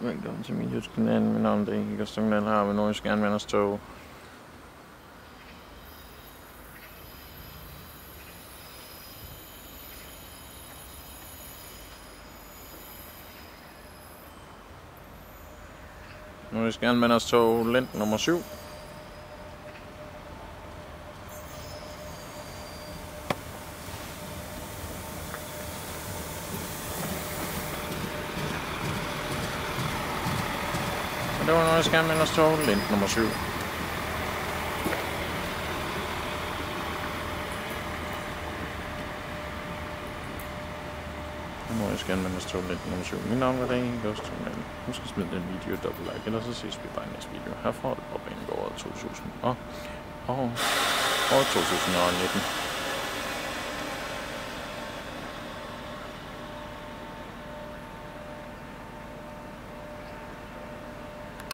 Velkommen til min YouTube-kanal. Mit navn er Daniel Gustafsson. Her ved vi Nordisk Anvenders tog. Nordisk Anvenders tog Lind nummer 7. Og det var Nordisk Anvenders tog Lind nummer 7. Nordisk Anvenders tog Lind nummer 7. Mit navn er Daniel Gustafsson. Husk at smide den video dobbelt like, ellers så ses vi bare i næste video. Herfra og banen går over 2000 og, og, og 2019.